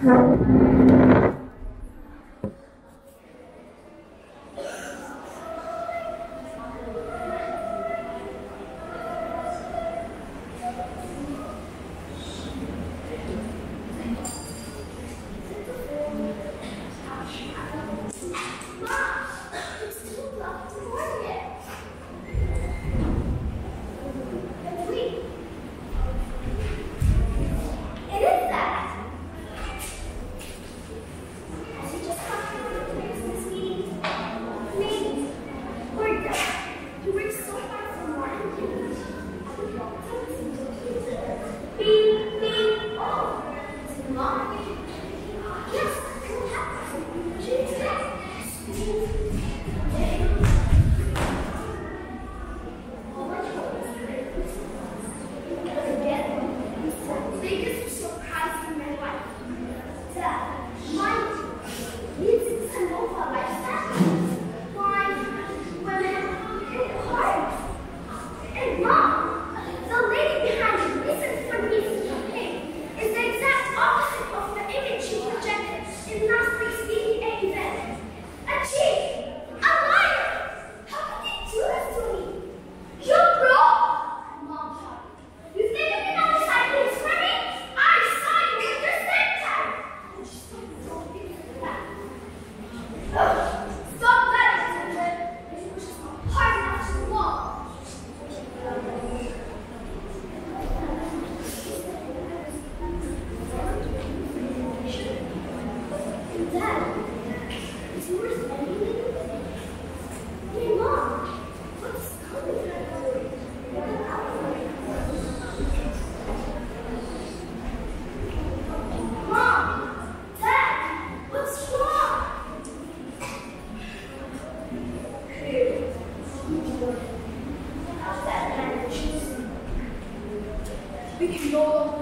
Is Lord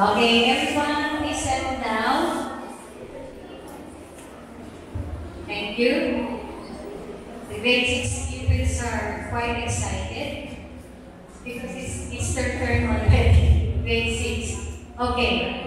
Okay, everyone, please settle down. Thank you. The basic 6 pupils are quite excited because it's, it's their turn on grade 6. Okay.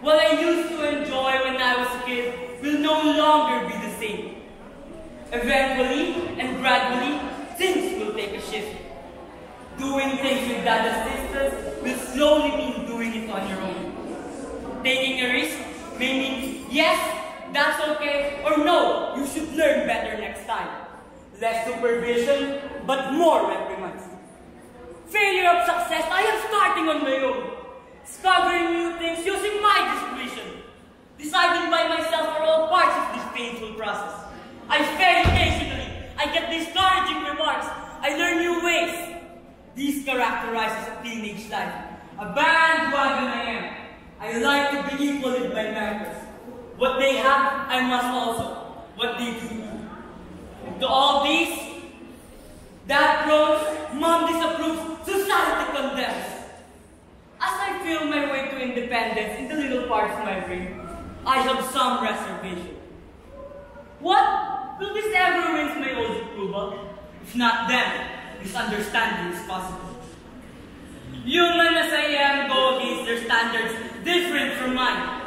What I used to enjoy when I was a kid will no longer be the same. Eventually and gradually, things will take a shift. Doing things with that assistance will slowly mean doing it on your own. Taking a risk may mean yes, that's okay, or no, you should learn better next time. Less supervision, but more reprimands. Failure of success, I am starting on my own. Discovering new things using my discretion. Deciding by myself are all parts of this painful process. I fail occasionally. I get discouraging remarks. I learn new ways. This characterizes a teenage life. A bandwagon I am. I like to be equal with my members. What they have, I must also. What they do. To all these, Dad groans, Mom disapproves, society condemns. As I feel my way to independence in the little parts of my brain, I have some reservation. What? Will this ever win my old approval? If not then, misunderstanding is possible. Human as I am go against their standards different from mine.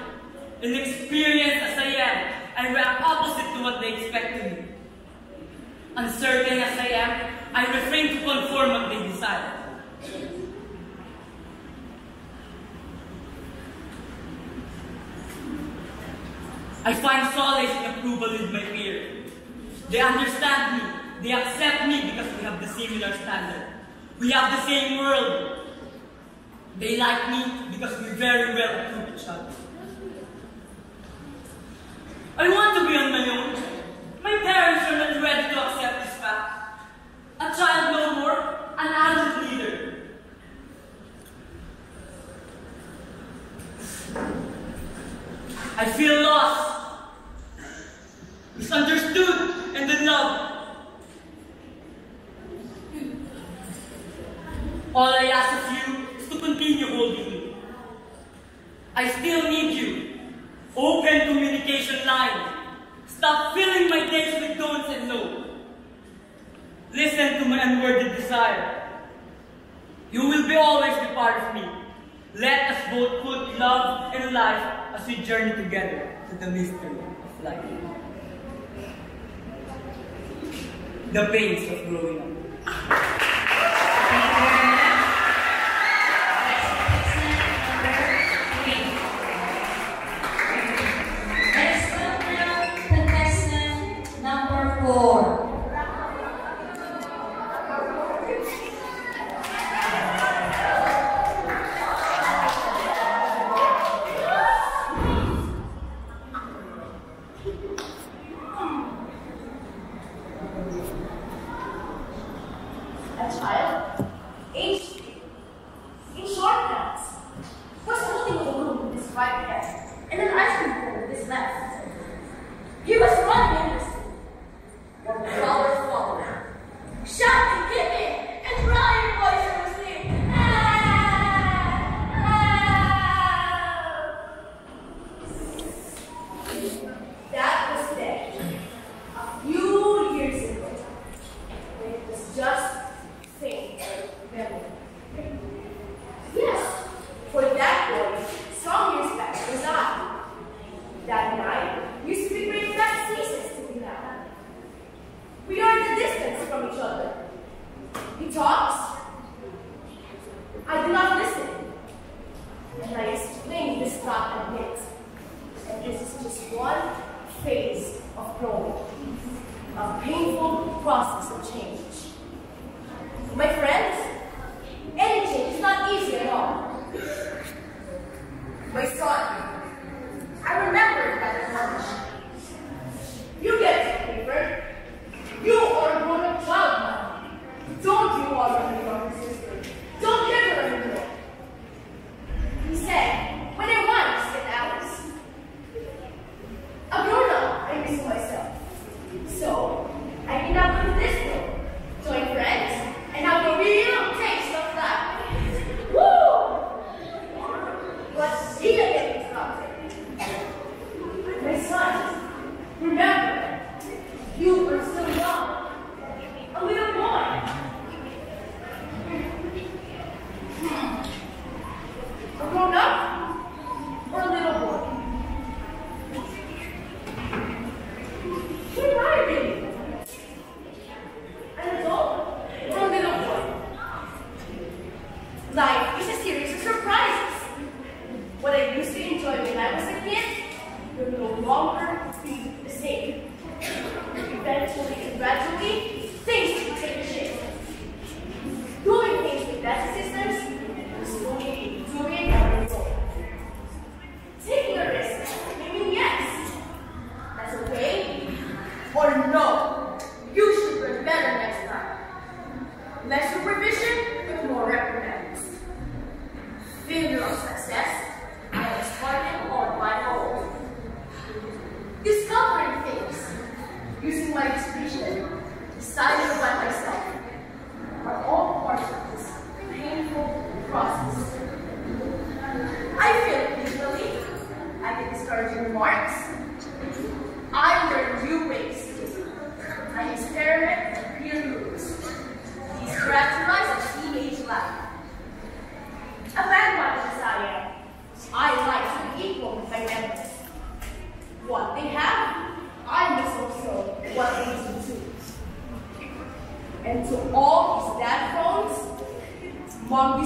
Inexperienced as I am, I react opposite to what they expect of me. Uncertain as I am, I refrain to conform what they desire. I find solace in approval with my peers. They understand me. They accept me because we have the similar standard. We have the same world. They like me because we very well approve each other. I want to be on my own. My parents are not ready to accept this fact. A child no more, an adult leader. I feel lost, misunderstood, and unloved. All I ask of you is to continue holding me. I still need you. Open communication line. Stop filling my days with don'ts and no. Listen to my unworded desire. You will be always be part of me. Let us both put love and life as we journey together to the mystery of life. The pains of growing up. My soil.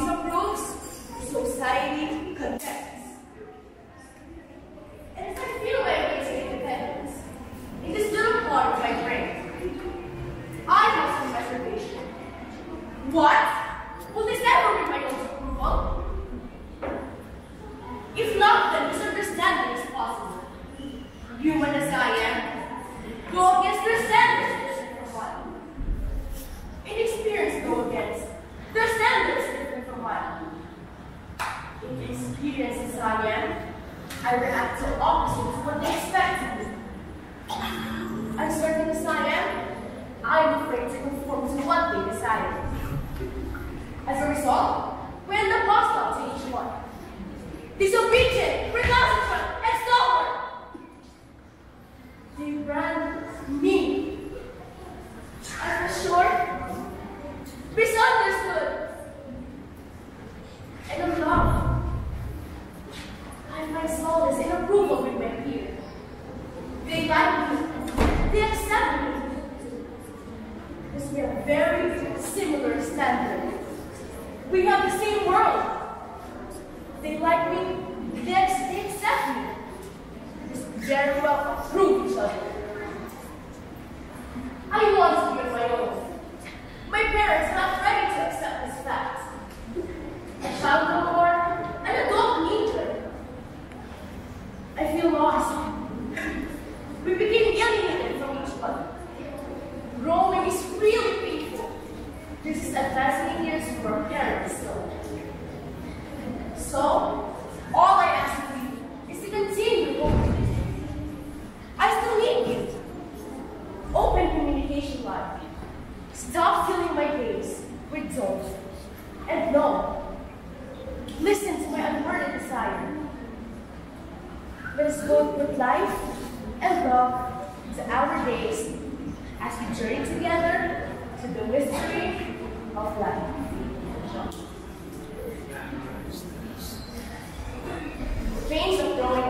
some society context. And as I feel like way to independent. in this little part of my brain, I have some reservation. What? As a result, of life. Dreams of growing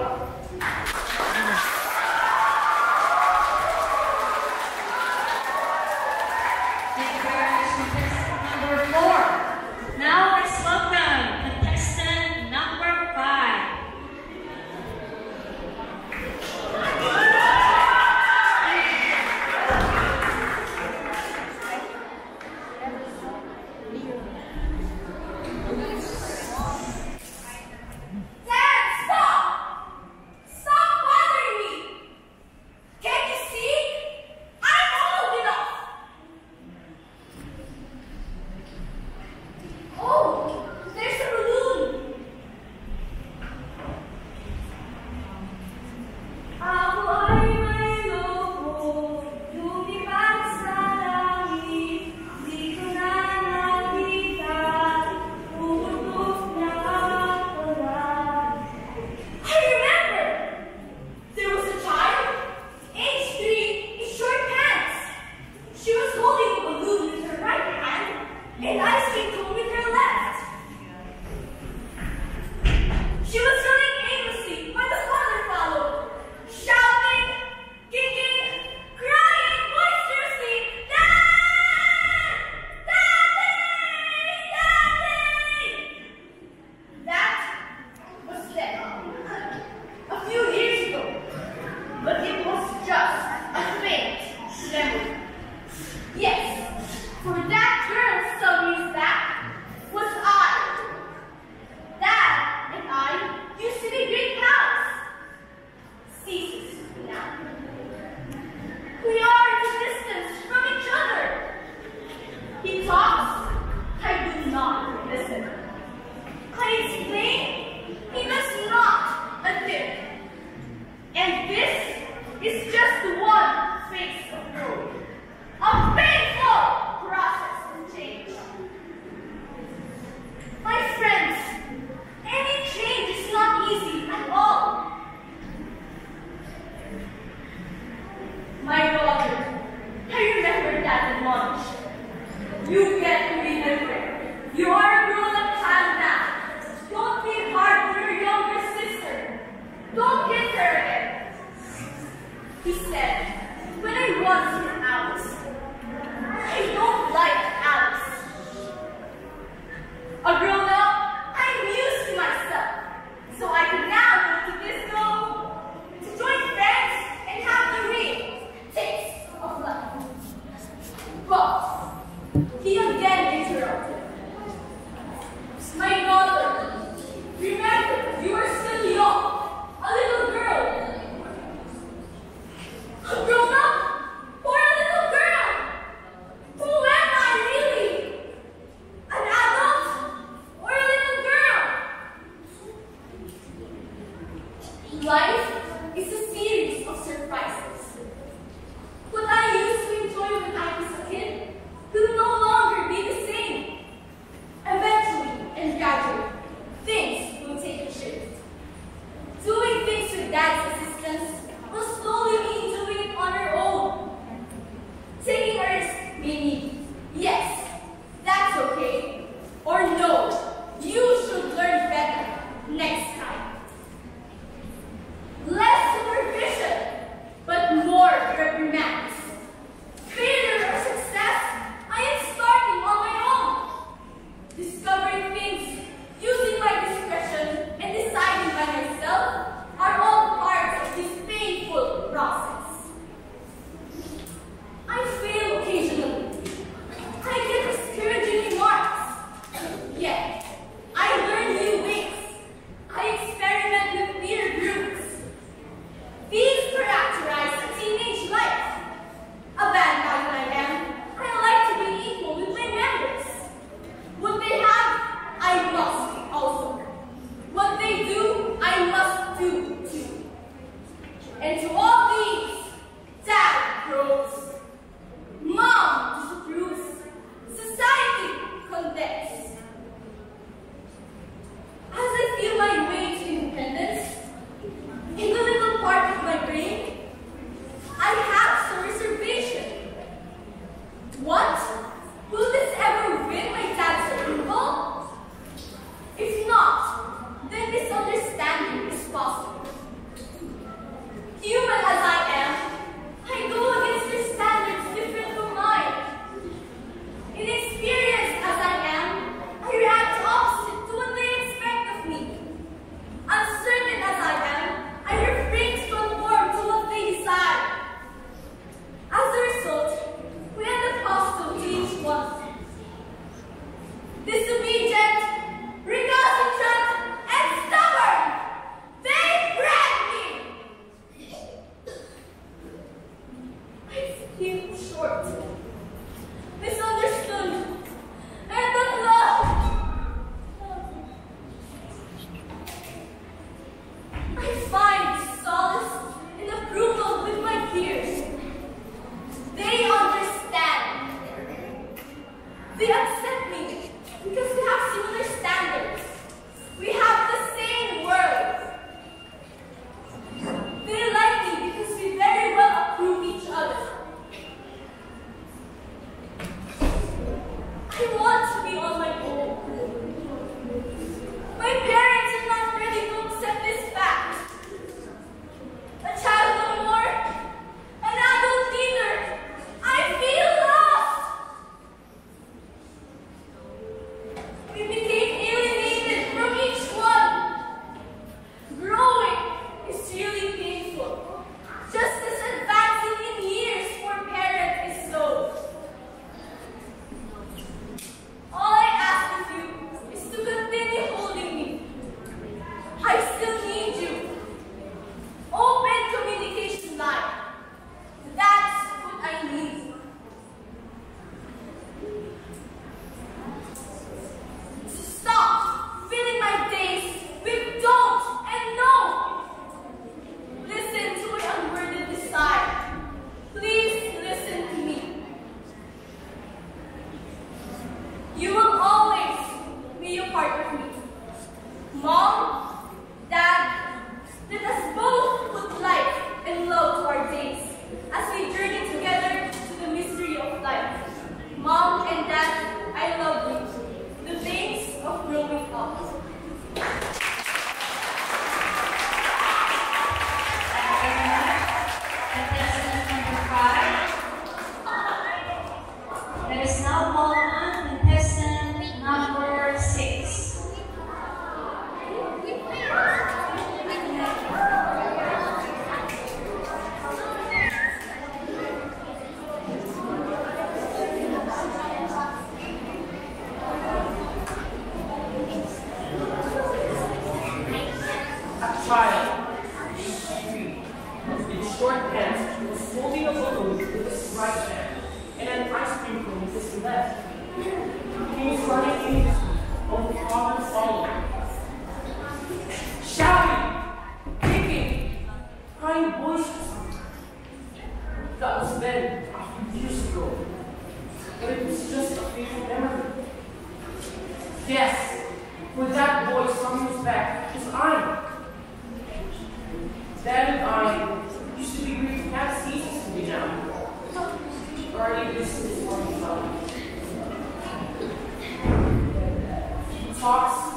talks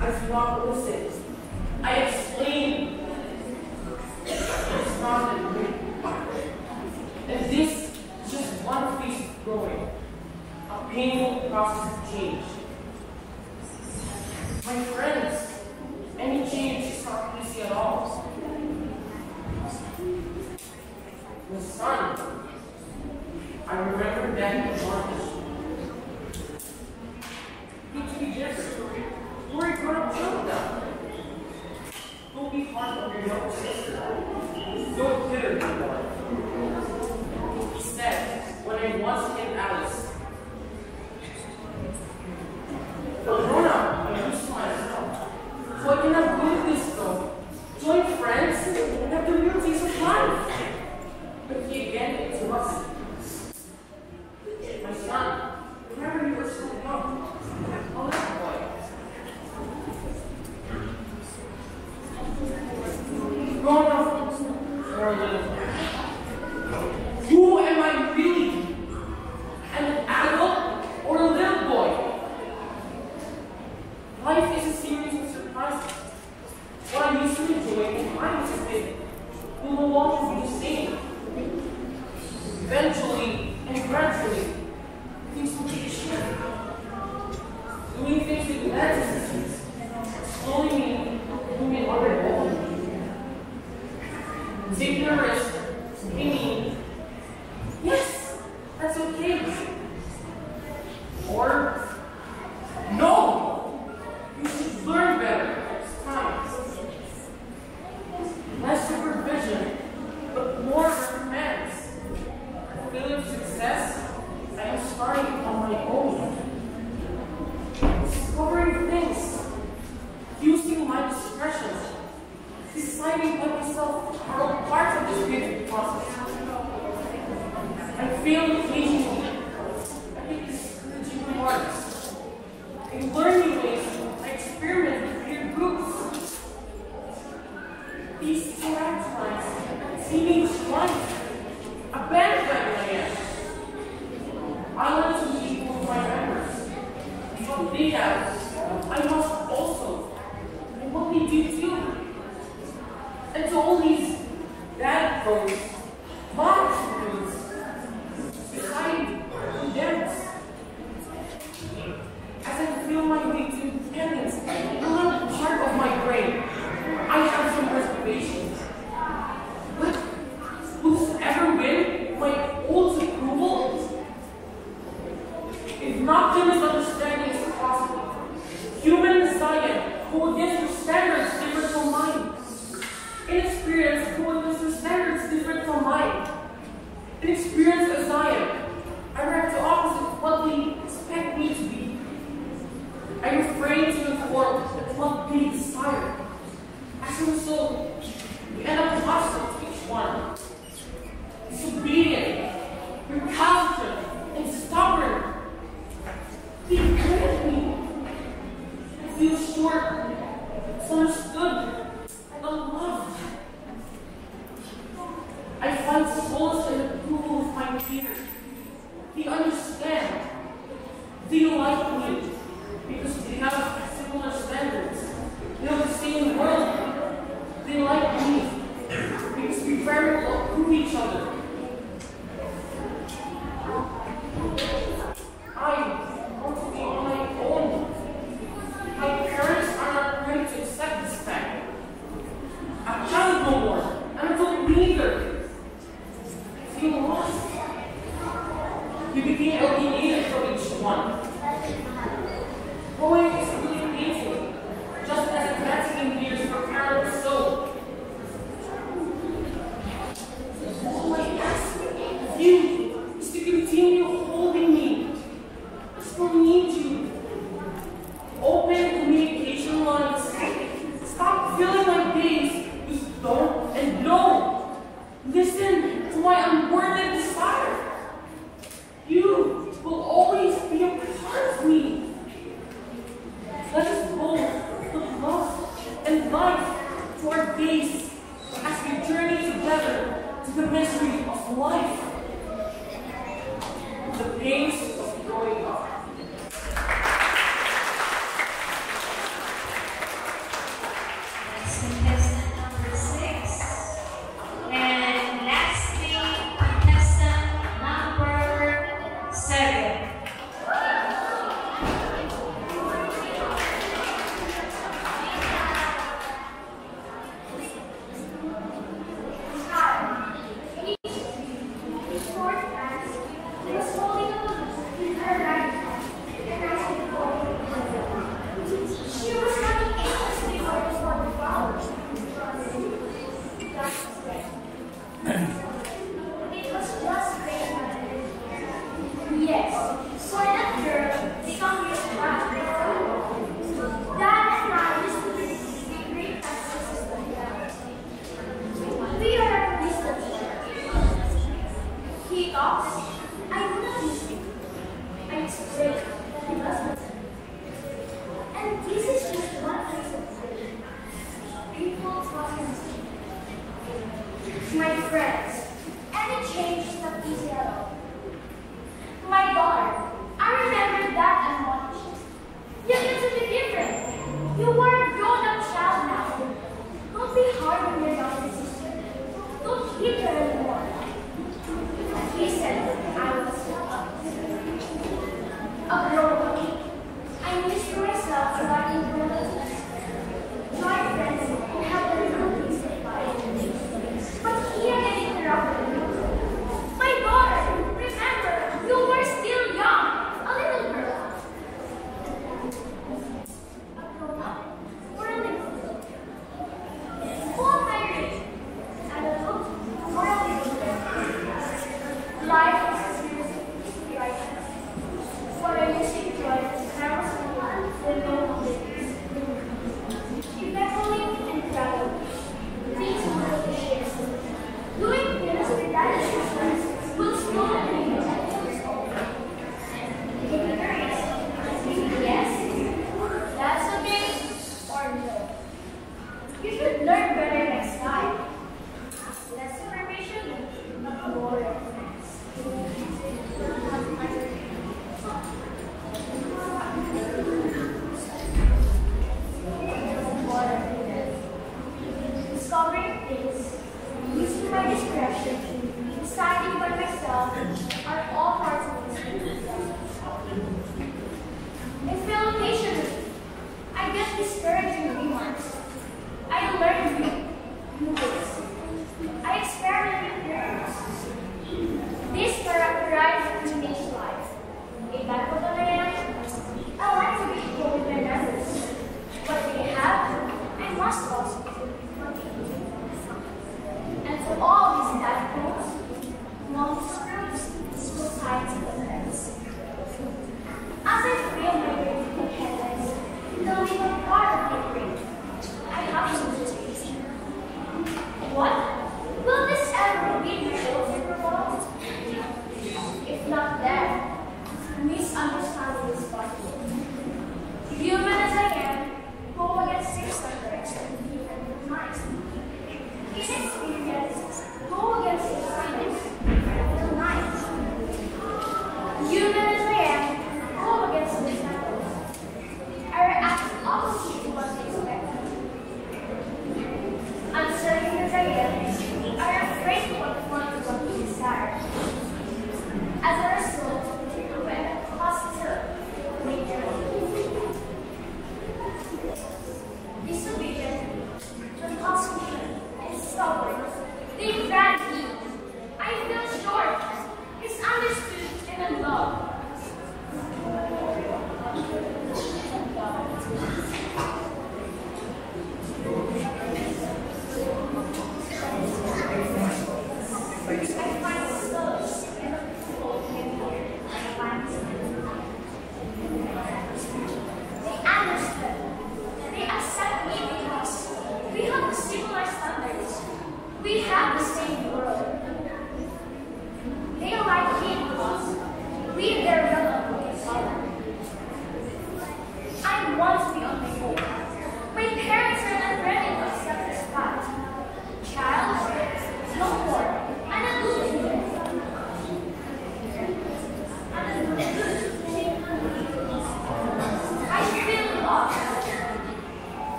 as Mark Wilson. I explain it's not that great. And this just one piece growing, a painful process of change. My friend.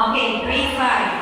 Okay, grade 5.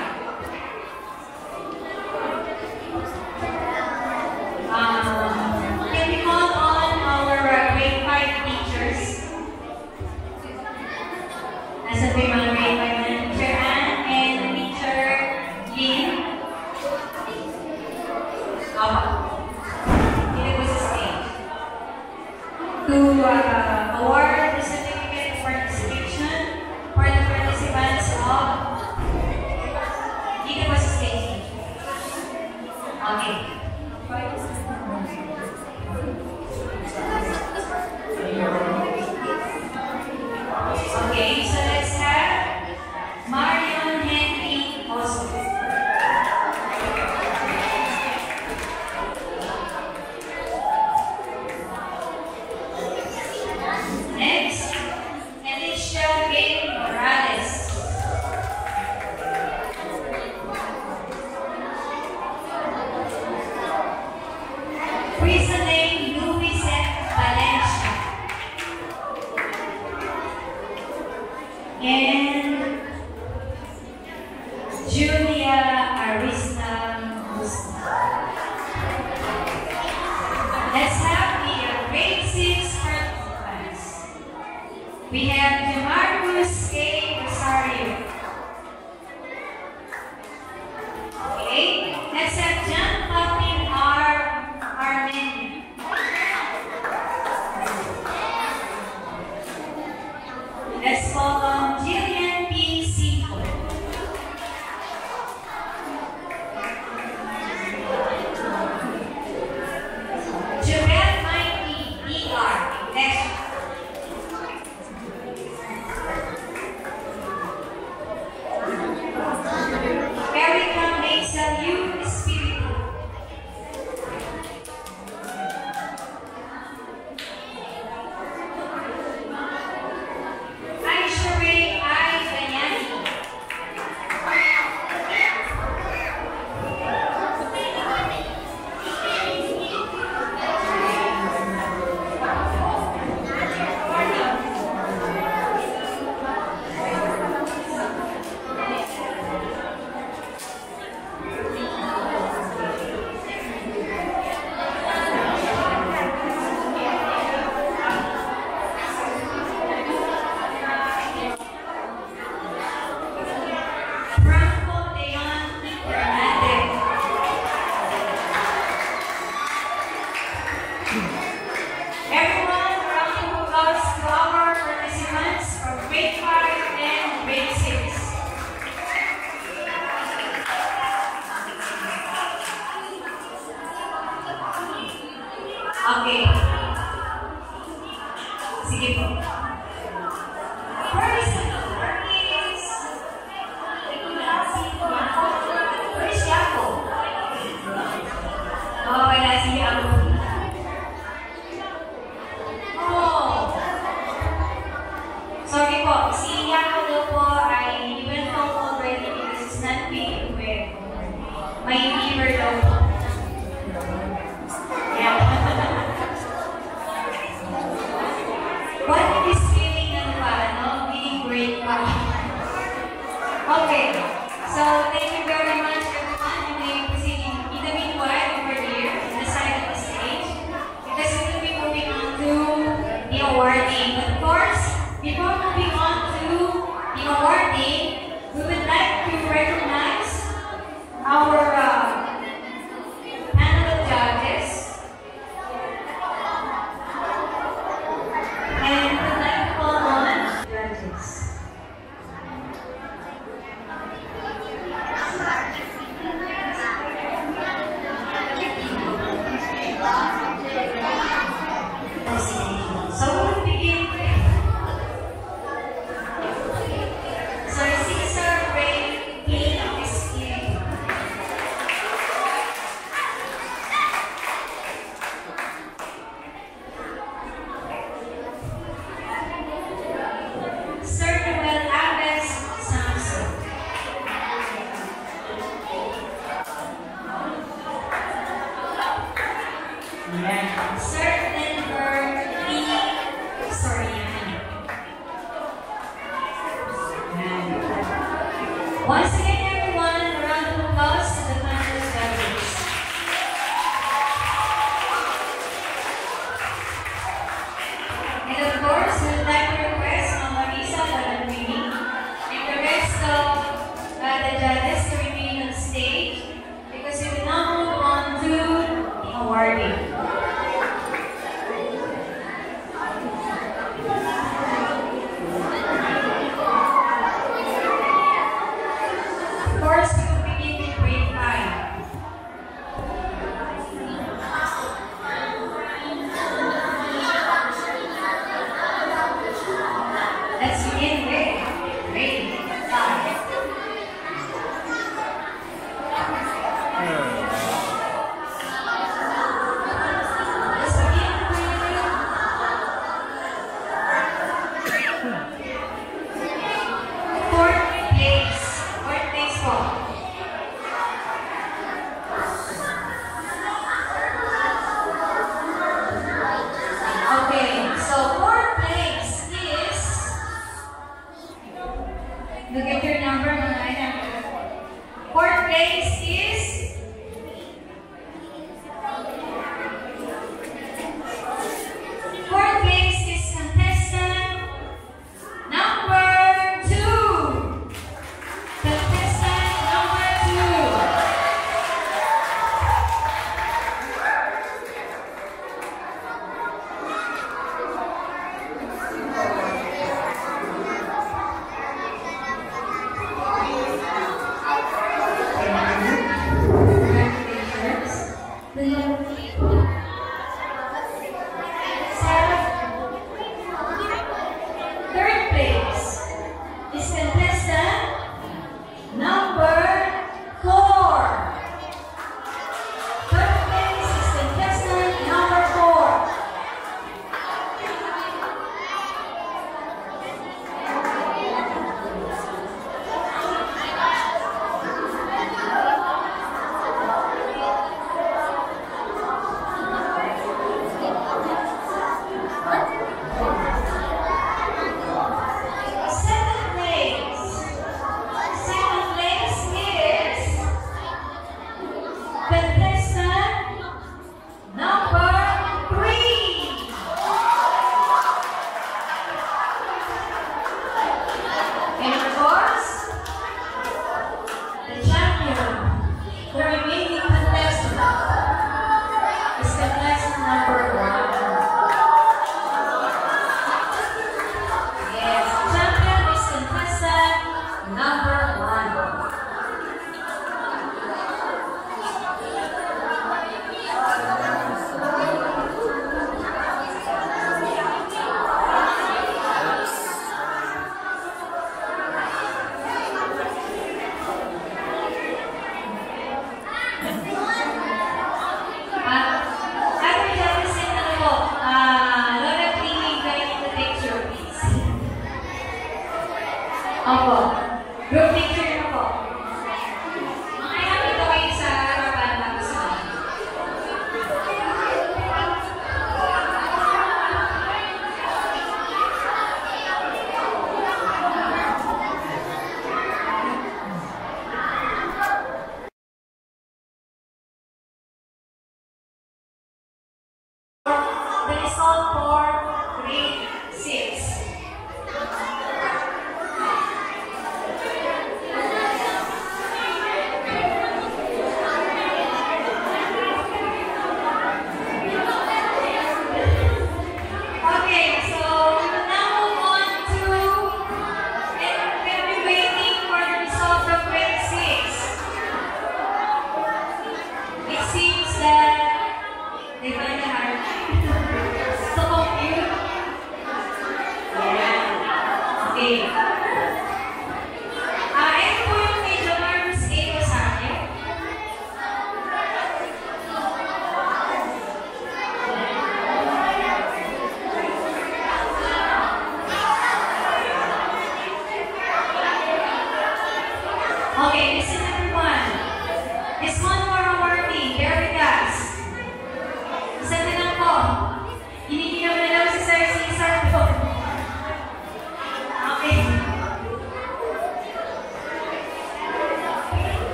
four, three,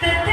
The